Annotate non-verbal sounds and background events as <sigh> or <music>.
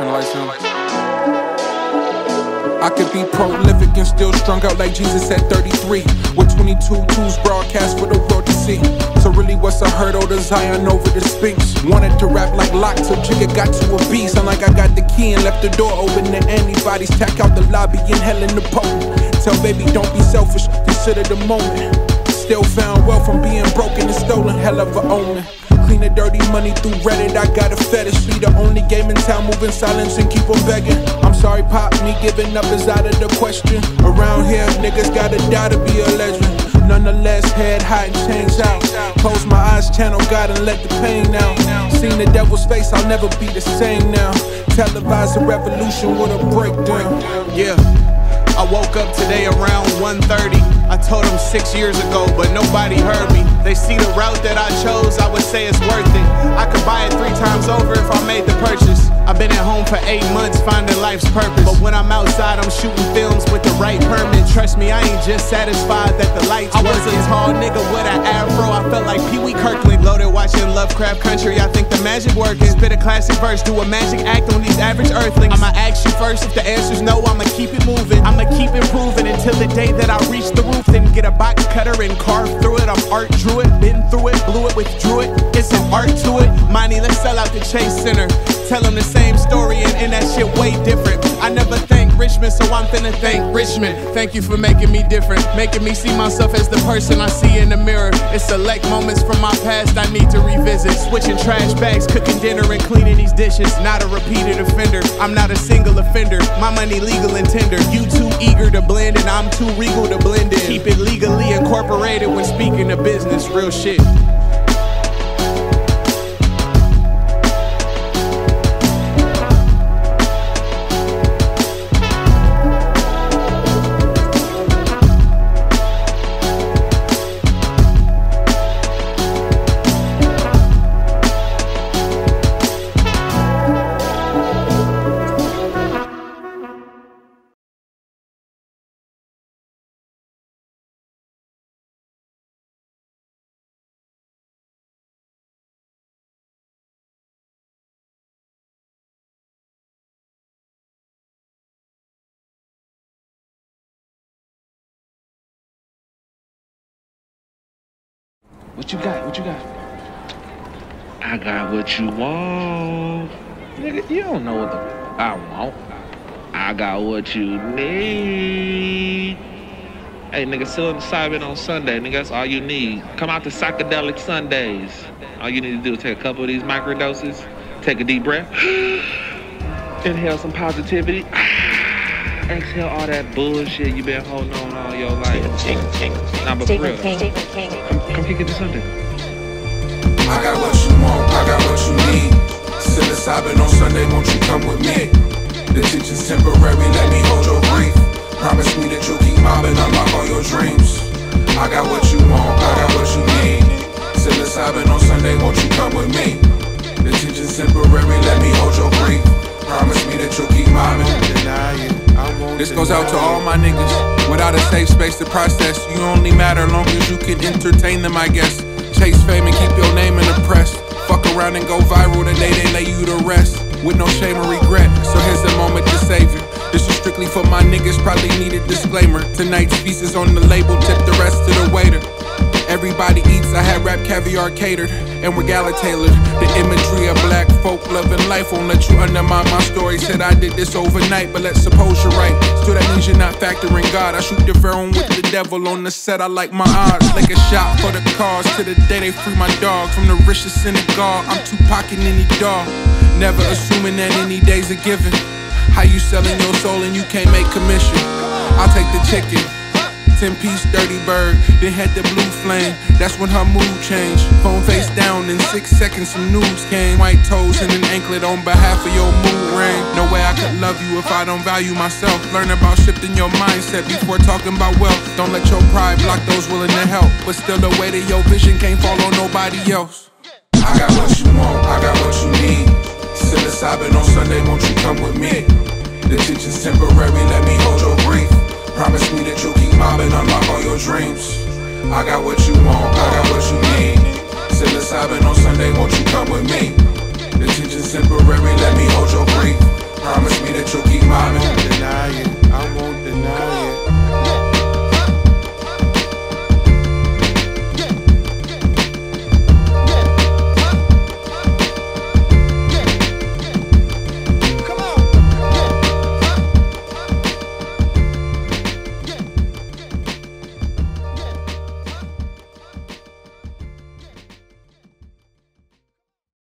Turn the lights. I could be prolific and still strung out like Jesus at 33. With 22 twos broadcast for the world to see. So really what's a hurdle to Zion over the Sphinx? Wanted to rap like Lock till Jigga got to a beat. Sound like I got the key and left the door open to anybody's. Tack out the lobby and hell in the potent. Tell baby don't be selfish, consider the moment. Still found wealth from being broken and stolen, hell of a omen. Clean the dirty money through Reddit, I got a fetish. Be the only game in town, moving silence and keep on begging. I'm sorry, Pop, me giving up is out of the question. Around here, niggas gotta die to be a legend. Nonetheless, head high and chains out. Close my eyes, channel God and let the pain out. Seen the devil's face, I'll never be the same now. Televise a revolution with a breakdown. Yeah. I woke up today around 1.30 I told them six years ago, but nobody heard me. They see the route that I chose, I would say it's worth it. I could buy it three times over if I made the purchase. I've been at home for eight months finding life's purpose. But when I'm outside, I'm shooting films with the right permit. Trust me, I ain't just satisfied that the lights I was a tall nigga Lovecraft Country, I think the magic working Spit a classic verse, do a magic act on these average earthlings I'ma ask you first, if the answer's no, I'ma keep it moving I'ma keep improving until the day that I reach the roof. Then get a box cutter and carve through it. I'm art drew it, been through it, blew it, withdrew it. It's some art to it. Money, let's sell out the Chase Center. Tell them the same story and end that shit way different. I never thank Richmond, so I'm finna thank Richmond. Thank you for making me different, making me see myself as the person I see in the mirror. It's select moments from my past I need to Switching trash bags, cooking dinner, and cleaning these dishes. Not a repeated offender. I'm not a single offender. My money legal and tender. You too eager to blend, and I'm too regal to blend in. Keep it legally incorporated when speaking of business. Real shit. What you got? What you got? I got what you want. Nigga, you don't know what the I want. I got what you need. Hey, nigga, psilocybin on Sunday. Nigga, that's all you need. Come out to Psychedelic Sundays. All you need to do is take a couple of these microdoses, take a deep breath, <gasps> inhale some positivity, exhale all that bullshit you've been holding on all your life. Nah, but for real. Come, come kick it this Sunday. I got what you want, I got what you need. Psilocybin on Sunday, won't you come with me? The tension's temporary, let me hold your grief. Promise me that you'll keep mobbing, unlock all your dreams. I got what you want, I got what you need. Psilocybin on Sunday, won't you come with me? The tension's temporary, This goes out to all my niggas. Without a safe space to process, you only matter long as you can entertain them, I guess. Chase fame and keep your name in the press. Fuck around and go viral the day they lay you to rest. With no shame or regret. So here's a moment to save you. This is strictly for my niggas, probably need a disclaimer. Tonight's feast is on the label, tip the rest to the waiter. Everybody eats, I had rap caviar catered, and regala tailored. The imagery of black folk loving life won't let you undermine my story. Said I did this overnight, but let's suppose you're right. Still, that means you're not factoring God. I shoot the pharaoh with the devil on the set. I like my odds, like a shot for the cause. To the day they free my dog from the richest synagogue. I'm Tupac in any dog. Never assuming that any day's a given. How you selling your soul and you can't make commission? I'll take the chicken. 10 piece dirty bird, then had the blue flame. That's when her mood changed. Phone face down, in six seconds some news came. White toes and an anklet on behalf of your mood ring. No way I could love you if I don't value myself. Learn about shifting your mindset before talking about wealth. Don't let your pride block those willing to help. But still, the weight of your vision can't fall on nobody else. I got what you want, I got what you need. Psilocybin on Sunday, won't you come with me? The tension's temporary, let me hold your grief. Promise me that you'll keep mobbing, unlock all your dreams. I got what you want, I got what you need. Psilocybin on Sunday, won't you come with me? The temporary, let me hold your grief. Promise me that you'll keep mobbing.